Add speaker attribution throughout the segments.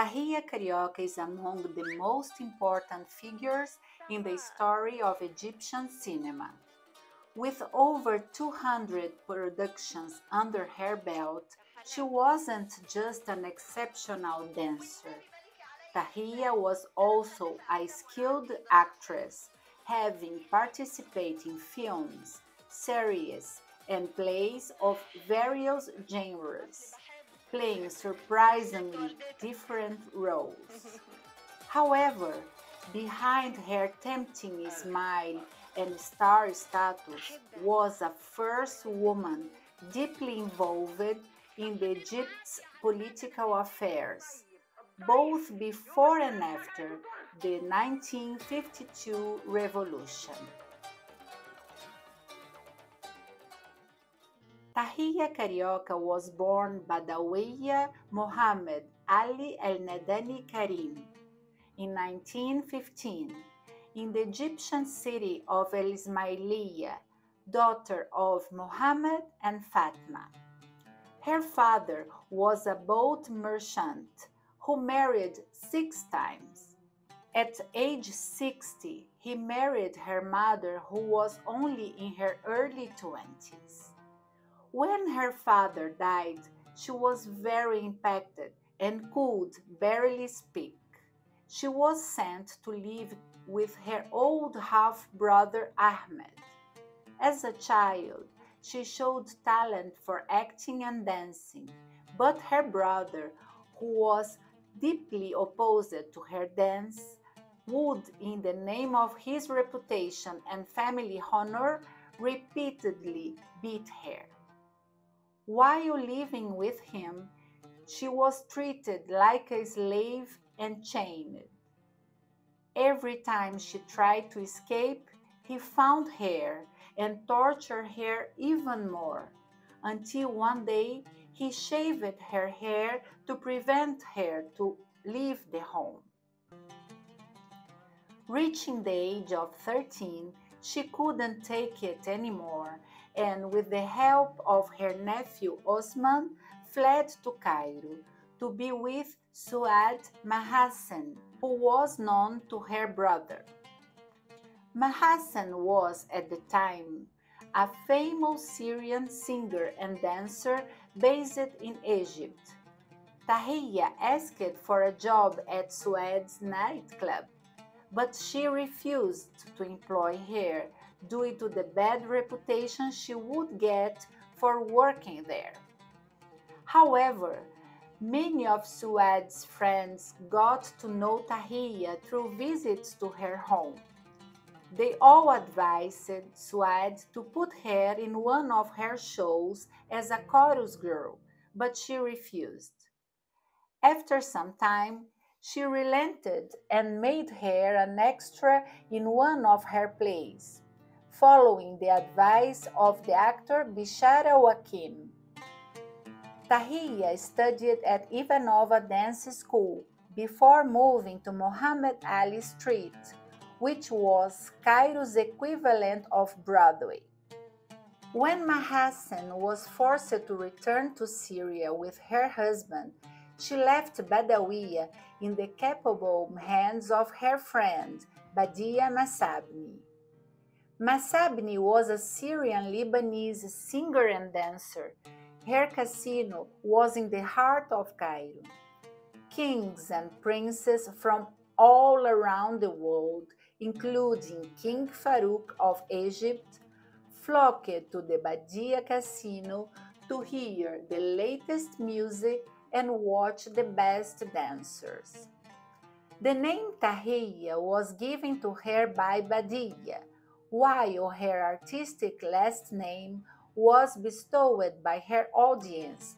Speaker 1: Tahia Carioca is among the most important figures in the story of Egyptian cinema. With over 200 productions under her belt, she wasn't just an exceptional dancer. Tahia was also a skilled actress, having participated in films, series, and plays of various genres, playing surprisingly different roles. However, behind her tempting smile and star status was a first woman deeply involved in the Egypt's political affairs, both before and after the 1952 revolution. Tahia Carioca was born Badawiya Mohammed Ali El Nadani Karim in 1915 in the Egyptian city of El Ismailia, daughter of Muhammad and Fatma. Her father was a boat merchant who married six times. At age 60, he married her mother, who was only in her early 20s. When her father died, she was very impacted and could barely speak. She was sent to live with her old half brother Ahmed. As a child, she showed talent for acting and dancing, but her brother, who was deeply opposed to her dance, would, in the name of his reputation and family honor, repeatedly beat her. While living with him, she was treated like a slave and chained. Every time she tried to escape, he found her and tortured her even more, until one day he shaved her hair to prevent her to leave the home. Reaching the age of 13, she couldn't take it anymore and with the help of her nephew Osman fled to Cairo to be with Suad Mahassan, who was known to her brother. Mahassan was at the time a famous Syrian singer and dancer based in Egypt. Tahia asked for a job at Suad's nightclub, but she refused to employ her due to the bad reputation she would get for working there. However, many of Suad's friends got to know Tahia through visits to her home. They all advised Suad to put her in one of her shows as a chorus girl, but she refused. After some time, she relented and made her an extra in one of her plays following the advice of the actor Bishara Wakim. Tahia studied at Ivanova Dance School before moving to Muhammad Ali Street, which was Cairo's equivalent of Broadway. When Mahassan was forced to return to Syria with her husband, she left Badawiya in the capable hands of her friend Badia Masabni. Masabni was a Syrian Lebanese singer and dancer. Her casino was in the heart of Cairo. Kings and princes from all around the world, including King Farouk of Egypt, flocked to the Badia Casino to hear the latest music and watch the best dancers. The name Tahia was given to her by Badia, while her artistic last name was bestowed by her audience,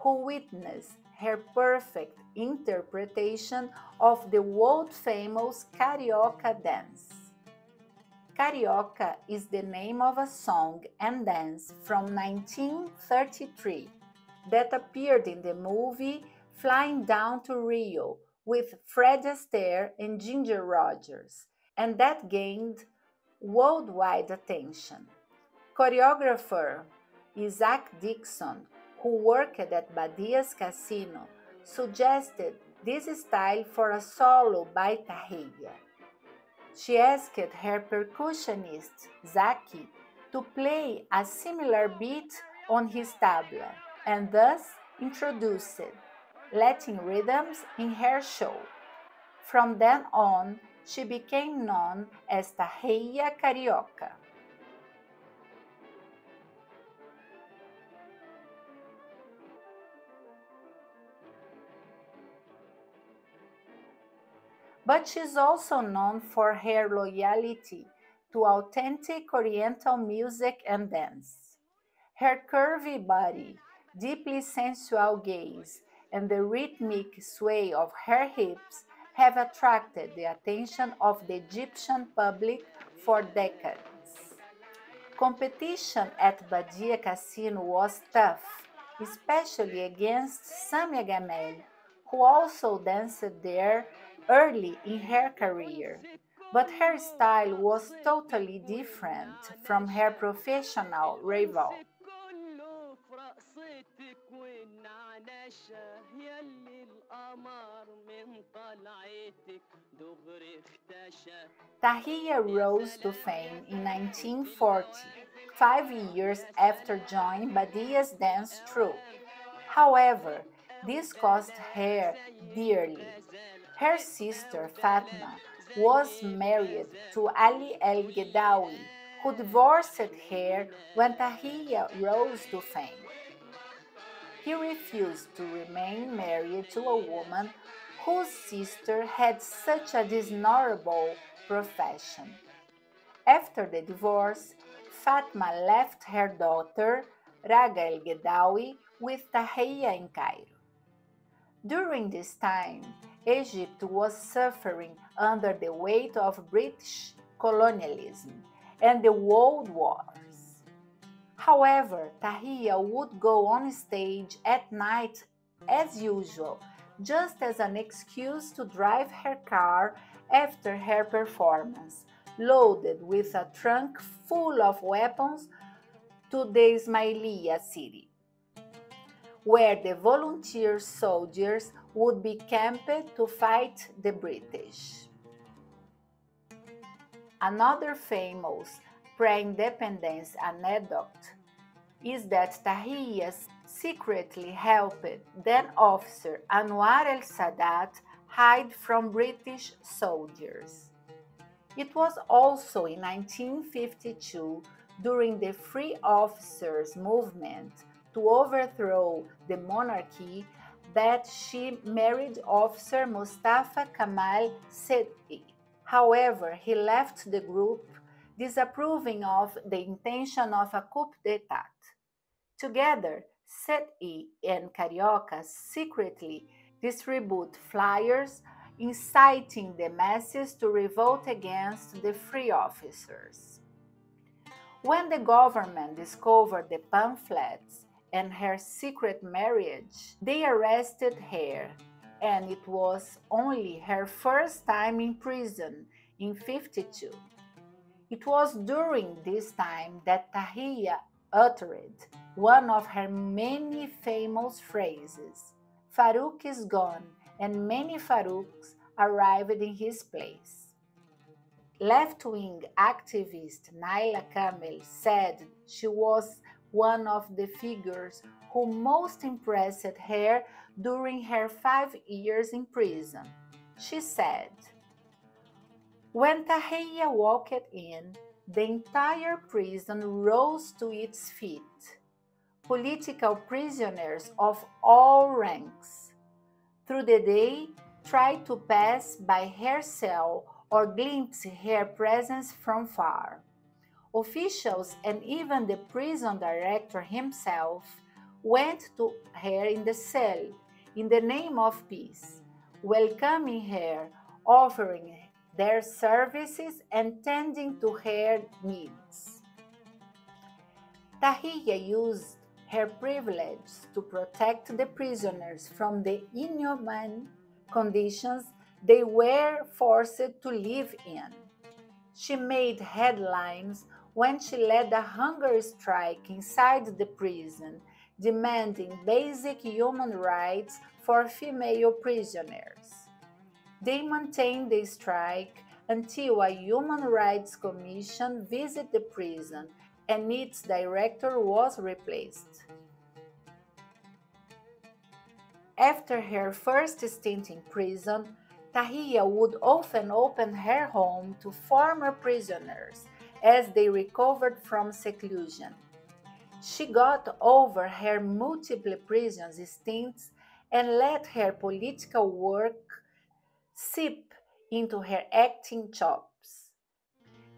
Speaker 1: who witnessed her perfect interpretation of the world famous Carioca dance. Carioca is the name of a song and dance from 1933 that appeared in the movie Flying Down to Rio with Fred Astaire and Ginger Rogers, and that gained worldwide attention. Choreographer Isaac Dickson, who worked at Badia's casino, suggested this style for a solo by Tahiyya. She asked her percussionist, Zaki, to play a similar beat on his tabla and thus introduced Latin rhythms in her show. From then on, she became known as Tahiyya Carioca. But she's also known for her loyalty to authentic Oriental music and dance. Her curvy body, deeply sensual gaze, and the rhythmic sway of her hips have attracted the attention of the Egyptian public for decades. Competition at Badia Casino was tough, especially against Samia Gamal, who also danced there early in her career. But her style was totally different from her professional rival. Tahiyya rose to fame in 1940, five years after joining Badia's dance troupe. However, this cost her dearly. Her sister Fatma was married to Ali El Gedawi, who divorced her when Tahiyya rose to fame. He refused to remain married to a woman whose sister had such a dishonorable profession. After the divorce, Fatma left her daughter, Raga El Gedawi, with Tahiyya in Cairo. During this time, Egypt was suffering under the weight of British colonialism and the world wars. However, Tahiyya would go on stage at night as usual, just as an excuse to drive her car after her performance, loaded with a trunk full of weapons to the Ismailia city where the volunteer soldiers would be camped to fight the British. Another famous pre-independence anecdote is that Tahiyya secretly helped then officer Anwar el-Sadat hide from British soldiers. It was also in 1952, during the Free Officers movement, to overthrow the monarchy that she married officer Mustafa Kamal Sed'i. However, he left the group disapproving of the intention of a coup d'etat. Together, Sed'i and Carioca secretly distribute flyers inciting the masses to revolt against the free officers. When the government discovered the pamphlets, and her secret marriage, they arrested her, and it was only her first time in prison in 52. It was during this time that Tahiyya uttered one of her many famous phrases Farouk is gone, and many Farouks arrived in his place. Left wing activist Naila Kamel said she was one of the figures who most impressed her during her five years in prison. She said, When Tahiyya walked in, the entire prison rose to its feet. Political prisoners of all ranks, through the day, tried to pass by her cell or glimpse her presence from far. Officials and even the prison director himself went to her in the cell in the name of peace, welcoming her, offering their services, and tending to her needs. Tahiyya used her privilege to protect the prisoners from the inhumane conditions they were forced to live in. She made headlines when she led a hunger strike inside the prison, demanding basic human rights for female prisoners. They maintained the strike until a Human Rights Commission visited the prison and its director was replaced. After her first stint in prison, Tahia would often open her home to former prisoners as they recovered from seclusion. She got over her multiple prison stints and let her political work seep into her acting chops.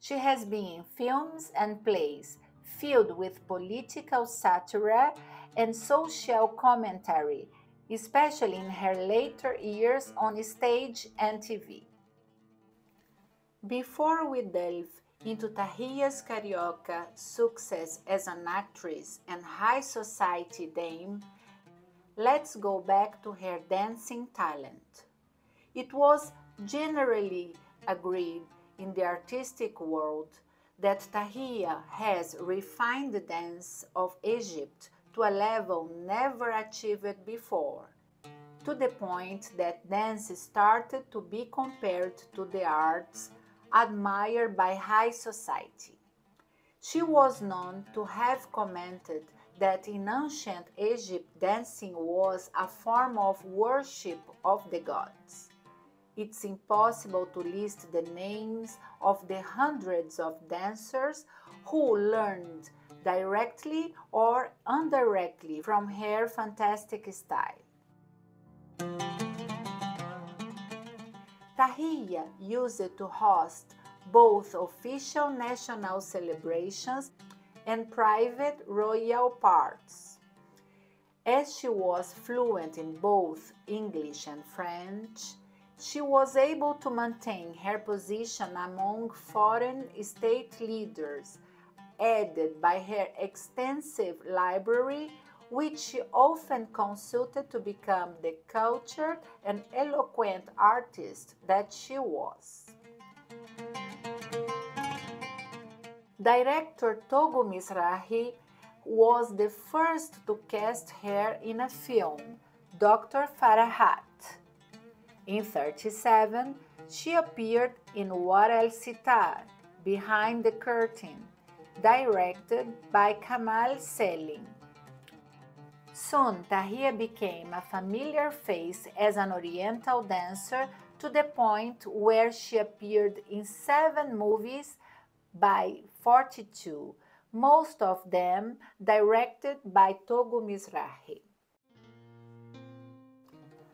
Speaker 1: She has been in films and plays filled with political satire and social commentary, especially in her later years on stage and TV. Before we delve into Tahia's Carioca success as an actress and high society dame, let's go back to her dancing talent. It was generally agreed in the artistic world that Tahia has refined the dance of Egypt to a level never achieved before, to the point that dance started to be compared to the arts admired by high society. She was known to have commented that in ancient Egypt dancing was a form of worship of the gods. It's impossible to list the names of the hundreds of dancers who learned directly or indirectly from her fantastic style. Tahia used to host both official national celebrations and private royal parties. As she was fluent in both English and French, she was able to maintain her position among foreign state leaders, aided by her extensive library which she often consulted to become the cultured and eloquent artist that she was. Director Togo Mizrahi was the first to cast her in a film, Dr. Farahat. In 37, she appeared in War El Sitar, Behind the Curtain, directed by Kamal Selim. Soon, Tahia became a familiar face as an Oriental dancer to the point where she appeared in seven movies by 42, most of them directed by Togo Mizrahi.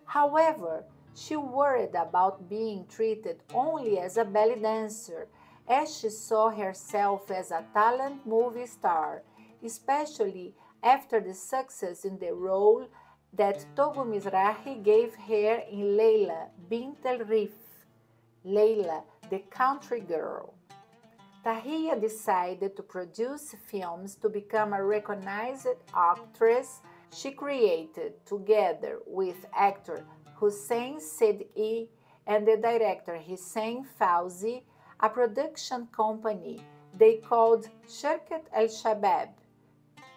Speaker 1: However, she worried about being treated only as a belly dancer, as she saw herself as a talent movie star, especially after the success in the role that Togo Mizrahi gave her in Leila Bint El Rif, Leila, the country girl. Tahia decided to produce films to become a recognized actress. She created, together with actor Hussein Sid'i and the director Hussein Fawzi, a production company they called Shirkat El Shabab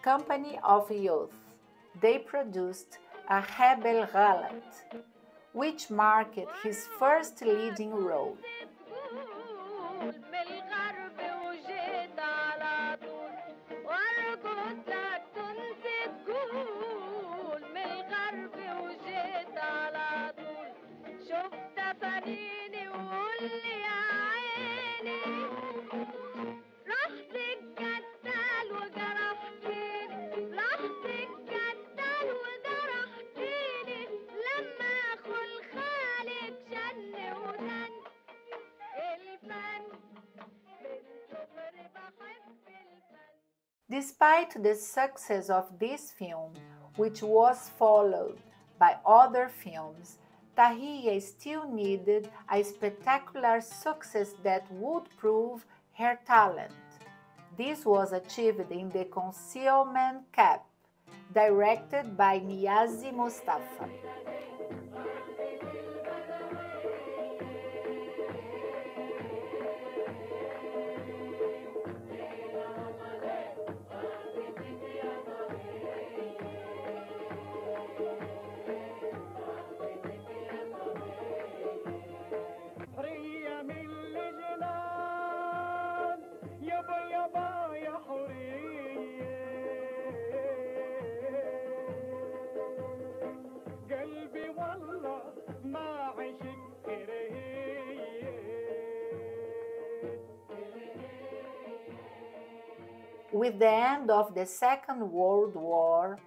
Speaker 1: company of youth. They produced a Hebel Galat, which marked his first leading role. Despite the success of this film, which was followed by other films, Tahia still needed a spectacular success that would prove her talent. This was achieved in The Concealment Cap, directed by Niazi Mustafa. With the end of the Second World War,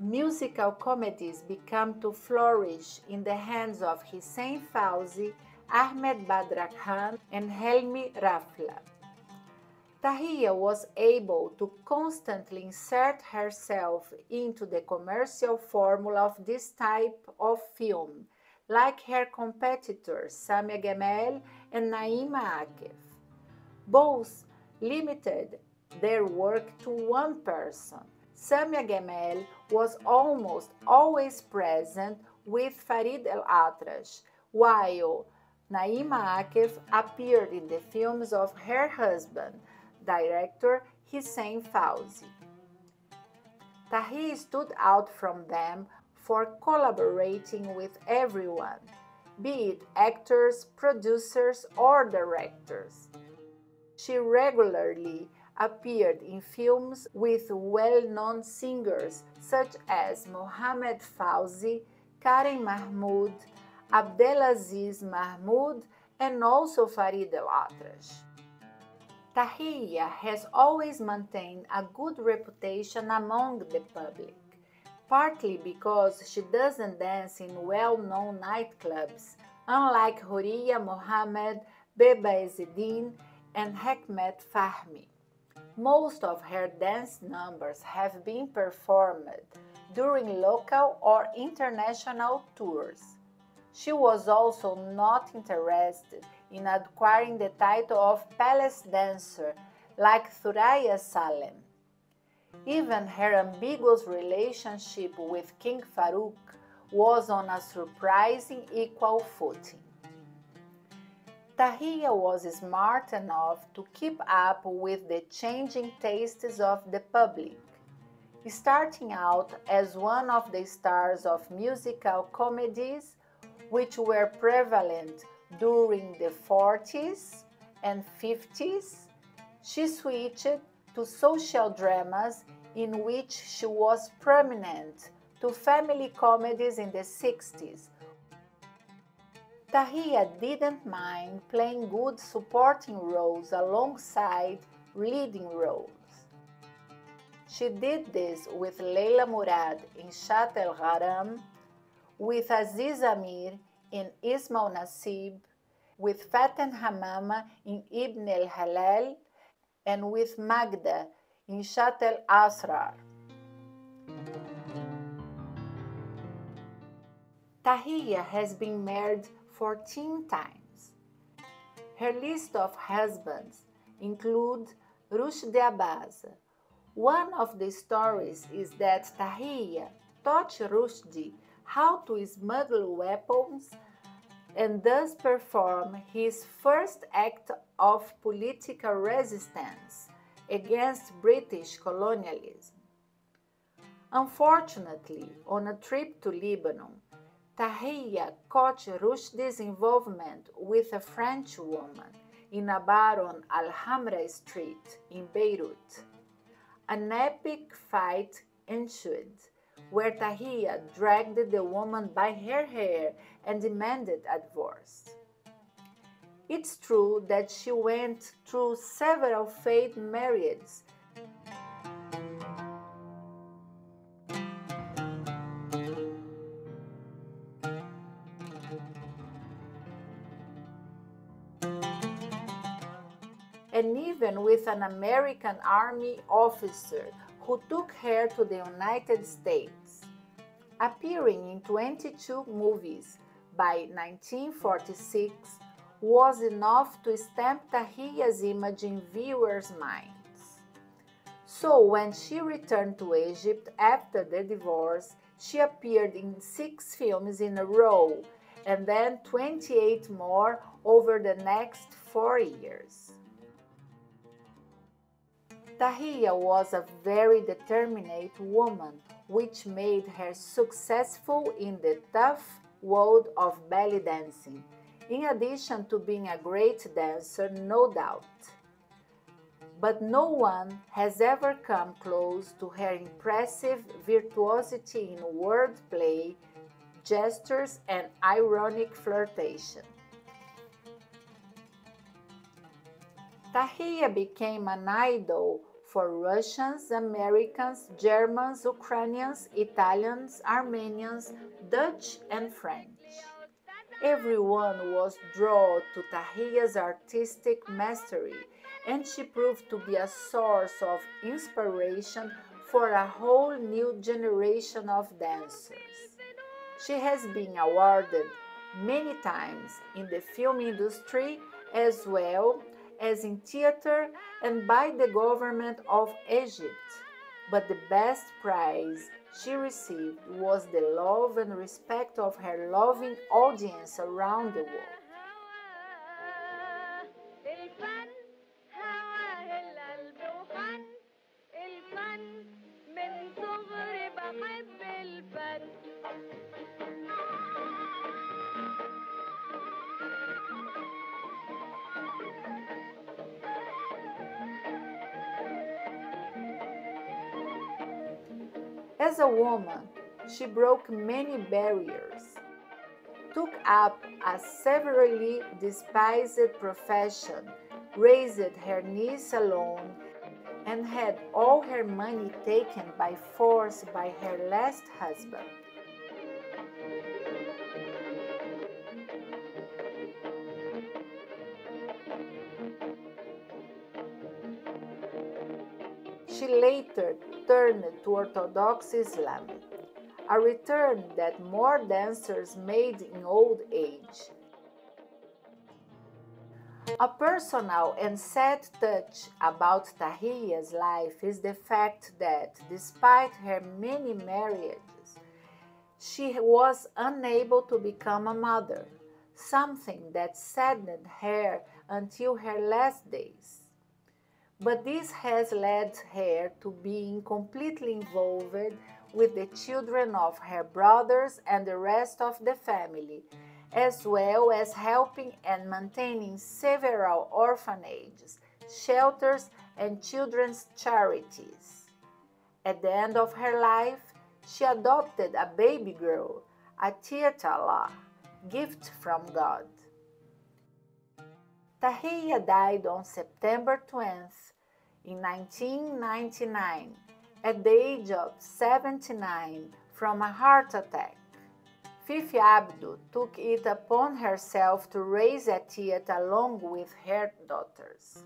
Speaker 1: musical comedies became to flourish in the hands of Hussein Fawzi, Ahmed Badrakhan, and Helmi Rafla. Tahia was able to constantly insert herself into the commercial formula of this type of film, like her competitors Samia Gamal and Naima Akif. Both limited their work to one person. Samia Gamal was almost always present with Farid El Atrash, while Naima Akif appeared in the films of her husband, director Hussein Fawzi. Tahi stood out from them for collaborating with everyone, be it actors, producers, or directors. She regularly appeared in films with well known singers such as Mohamed Fawzi, Karem Mahmoud, Abdelaziz Mahmoud, and also Farid El Atrash. Tahia has always maintained a good reputation among the public, partly because she doesn't dance in well known nightclubs, unlike Horia Mohammed, Beba Ezzedine, and Hekmet Fahmy. Most of her dance numbers have been performed during local or international tours. She was also not interested in acquiring the title of palace dancer like Thuraya Salem. Even her ambiguous relationship with King Farouk was on a surprising equal footing. Tahia was smart enough to keep up with the changing tastes of the public, starting out as one of the stars of musical comedies which were prevalent during the 40s and 50s. She switched to social dramas in which she was prominent to family comedies in the 60s Tahia didn't mind playing good supporting roles alongside leading roles. She did this with Leila Murad in Shat El with Aziz Amir in Ismail Nasib, with Faten Hamama in Ibn El Halal, and with Magda in Shat El Asrar. Tahia has been married 14 times. Her list of husbands include Rushdie Abaza. One of the stories is that Tahia taught Rushdie how to smuggle weapons and thus perform his first act of political resistance against British colonialism. Unfortunately, on a trip to Lebanon, Tahia caught Rushdie's involvement with a French woman in a bar on Al Hamra Street in Beirut. An epic fight ensued, where Tahia dragged the woman by her hair and demanded a divorce. It's true that she went through several failed marriages even with an American Army officer who took her to the United States. Appearing in 22 movies by 1946 was enough to stamp Tahia's image in viewers' minds. So, when she returned to Egypt after the divorce, she appeared in six films in a row and then 28 more over the next four years. Tahia was a very determined woman, which made her successful in the tough world of belly dancing, in addition to being a great dancer, no doubt. But no one has ever come close to her impressive virtuosity in wordplay, gestures, and ironic flirtation. Tahia became an idol for Russians, Americans, Germans, Ukrainians, Italians, Armenians, Dutch, and French. Everyone was drawn to Tahiya's artistic mastery, and she proved to be a source of inspiration for a whole new generation of dancers. She has been awarded many times in the film industry as well as in theater and by the government of Egypt. But the best prize she received was the love and respect of her loving audience around the world. As a woman, she broke many barriers, took up a severely despised profession, raised her niece alone, and had all her money taken by force by her last husband. Turned to Orthodox Islam, a return that more dancers made in old age. A personal and sad touch about Tahiya's life is the fact that, despite her many marriages, she was unable to become a mother, something that saddened her until her last days but this has led her to being completely involved with the children of her brothers and the rest of the family, as well as helping and maintaining several orphanages, shelters, and children's charities. At the end of her life, she adopted a baby girl, a Tietala, gift from God. Tahiya died on September 20th in 1999 at the age of 79 from a heart attack. Fifi Abdu took it upon herself to raise Atiat along with her daughters.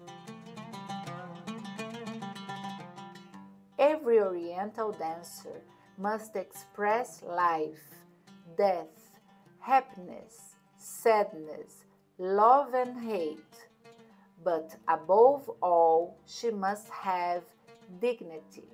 Speaker 1: Every Oriental dancer must express life, death, happiness, sadness, love and hate, but above all, she must have dignity.